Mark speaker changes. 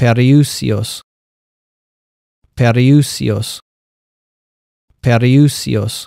Speaker 1: Periusios. Periusios. Periusios.